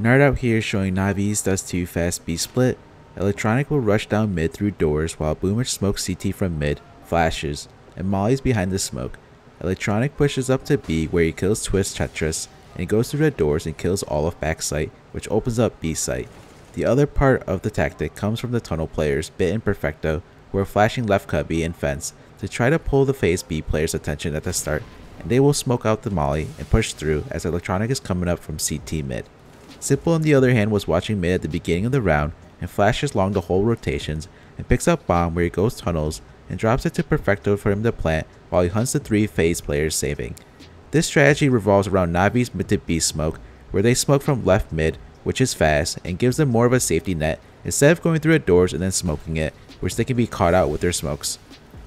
Nerd out here showing Navi's Dust2 fast B split. Electronic will rush down mid through doors while Boombl4 smokes CT from mid, flashes, and Molly's behind the smoke. Electronic pushes up to B where he kills Twistzz Tetris and he goes through the doors and kills all of backside which opens up B site. The other part of the tactic comes from the tunnel players b1t and Perfecto who are flashing left cubby and fence to try to pull the FaZe B players attention at the start and they will smoke out the molly and push through as electronic is coming up from CT mid. Simple on the other hand was watching mid at the beginning of the round and flashes along the whole rotations and picks up bomb where he goes tunnels and drops it to Perfecto for him to plant while he hunts the three FaZe players saving. This strategy revolves around Navi's mid to B smoke where they smoke from left mid which is fast and gives them more of a safety net instead of going through the doors and then smoking it which they can be caught out with their smokes.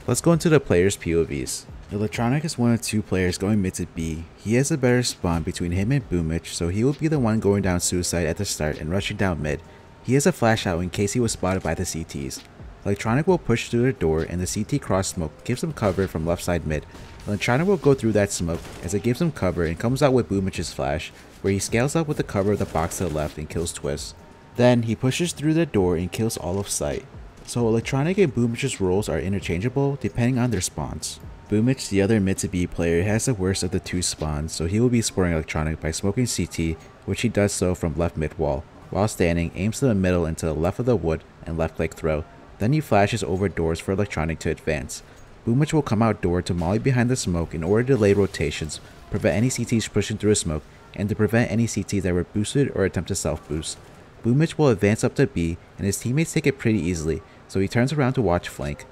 Let's go into the players POVs. Electronic is one of two players going mid to B. He has a better spawn between him and Boombl4, so he will be the one going down suicide at the start and rushing down mid. He has a flash out in case he was spotted by the CTs. Electronic will push through the door and the CT cross smoke gives him cover from left side mid. Electronic will go through that smoke as it gives him cover and comes out with Boombl4's flash, where he scales up with the cover of the box to the left and kills Twistzz. Then he pushes through the door and kills all of sight. So Electronic and Boombl4's roles are interchangeable depending on their spawns. Boombl4, the other mid to B player, has the worst of the two spawns, so he will be supporting Electronic by smoking CT, which he does so from left mid wall. While standing, aims to the middle and to the left of the wood and left click throw. Then he flashes over doors for Electronic to advance. Boombl4 will come out door to molly behind the smoke in order to delay rotations, prevent any CTs pushing through a smoke, and to prevent any CTs that were boosted or attempt to self boost. Boombl4 will advance up to B, and his teammates take it pretty easily, so he turns around to watch flank.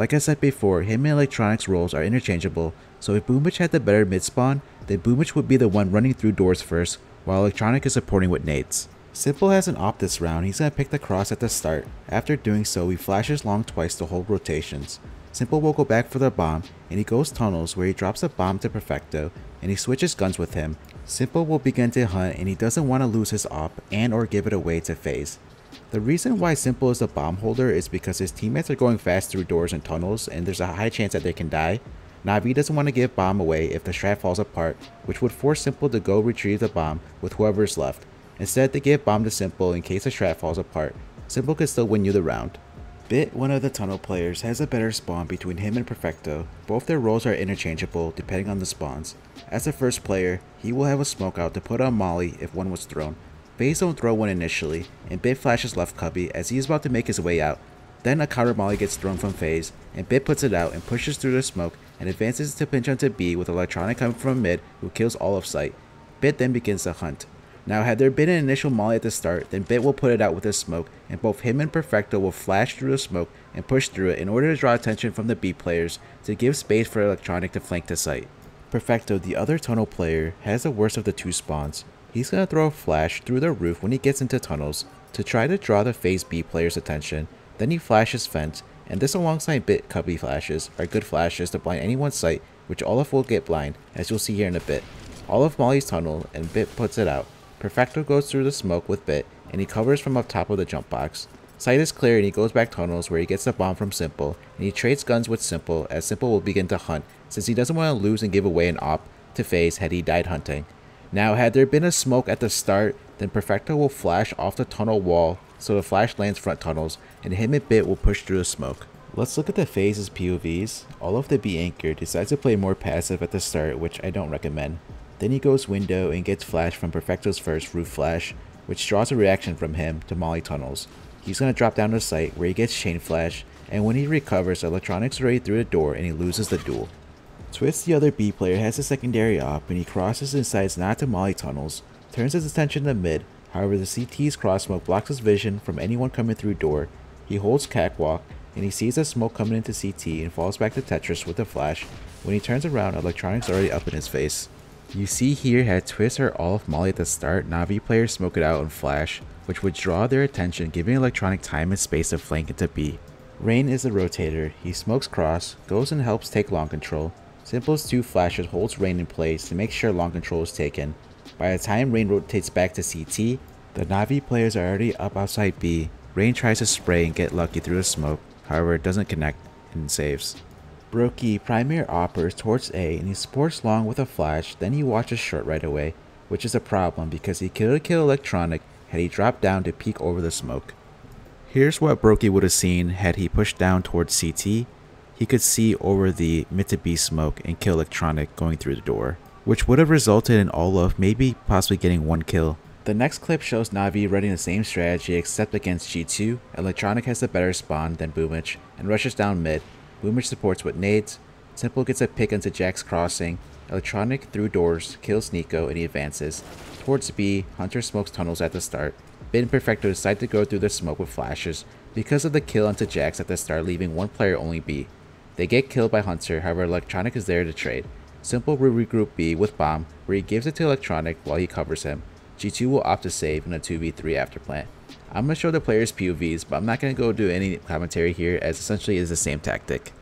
Like I said before, him and Electronic's roles are interchangeable, so if Boombl4 had the better mid spawn, then Boombl4 would be the one running through doors first, while Electronic is supporting with nades. s1mple has an op this round, he's gonna pick the cross at the start. After doing so, he flashes long twice to hold rotations. s1mple will go back for the bomb, and he goes tunnels where he drops a bomb to Perfecto, and he switches guns with him. s1mple will begin to hunt and he doesn't want to lose his op and or give it away to FaZe. The reason why s1mple is a bomb holder is because his teammates are going fast through doors and tunnels and there's a high chance that they can die. Navi doesn't want to give bomb away if the strat falls apart, which would force s1mple to go retrieve the bomb with whoever is left. Instead, they give bomb to s1mple in case the strat falls apart. s1mple can still win you the round. b1t, one of the tunnel players, has a better spawn between him and Perfecto. Both their roles are interchangeable depending on the spawns. As the first player, he will have a smoke out to put on Molly if one was thrown, FaZe don't throw one initially, and b1t flashes left cubby as he is about to make his way out. Then a counter molly gets thrown from FaZe, and b1t puts it out and pushes through the smoke and advances to pinch onto B with Electronic coming from mid who kills all of sight. b1t then begins to hunt. Now had there been an initial molly at the start, then b1t will put it out with his smoke, and both him and Perfecto will flash through the smoke and push through it in order to draw attention from the B players to give space for Electronic to flank the site. Perfecto, the other tunnel player, has the worst of the two spawns, He's going to throw a flash through the roof when he gets into tunnels to try to draw the FaZe B player's attention. Then he flashes Fent, and this alongside b1t cubby flashes are good flashes to blind anyone's sight, which Olof will get blind, as you'll see here in a bit. Olof Molly's tunnel, and b1t puts it out. Perfecto goes through the smoke with b1t, and he covers from up top of the jump box. Sight is clear and he goes back tunnels where he gets the bomb from s1mple, and he trades guns with s1mple as s1mple will begin to hunt, since he doesn't want to lose and give away an op to FaZe had he died hunting. Now, had there been a smoke at the start, then Perfecto will flash off the tunnel wall, so the flash lands front tunnels, and him and b1t will push through the smoke. Let's look at the FaZe's POVs. Olof the B anchor decides to play more passive at the start, which I don't recommend. Then he goes window and gets flash from Perfecto's first roof flash, which draws a reaction from him to Molly tunnels. He's gonna drop down to site where he gets chain flash, and when he recovers, electronics already through the door and he loses the duel. Twistzz, the other B player, has a secondary op and he crosses and decides not to molly tunnels, turns his attention to mid, however the CT's cross smoke blocks his vision from anyone coming through door. He holds catwalk and he sees the smoke coming into CT and falls back to Tetris with a flash. When he turns around, electronics already up in his face. You see here had Twistzz or Olof Molly at the start, Navi players smoke it out and flash, which would draw their attention giving electronic time and space to flank into B. Rain is the rotator, he smokes cross, goes and helps take long control, s1mple's two flashes holds Rain in place to make sure long control is taken. By the time Rain rotates back to CT, the Navi players are already up outside B. Rain tries to spray and get lucky through the smoke, however it doesn't connect and saves. broky primary opers towards A and he supports long with a flash, then he watches short right away. which is a problem because he could have killed Electronic had he dropped down to peek over the smoke. Here's what broky would have seen had he pushed down towards CT. He could see over the B smoke and kill Electronic going through the door, which would have resulted in Olof maybe possibly getting one kill. The next clip shows Navi running the same strategy except against G2. Electronic has a better spawn than Boombl4 and rushes down mid. Boombl4 supports with nades. s1mple gets a pick into Jack's crossing. Electronic through doors kills NiKo and he advances. Towards B, Hunter smokes tunnels at the start. b1t and Perfecto decide to go through the smoke with flashes because of the kill onto JaCkS at the start leaving one player only B. They get killed by Hunter, however Electronic is there to trade. s1mple will regroup B with Bomb, where he gives it to Electronic while he covers him. G2 will opt to save in a 2v3 after plant. I'm going to show the players POVs, but I'm not going to go do any commentary here as essentially it's the same tactic.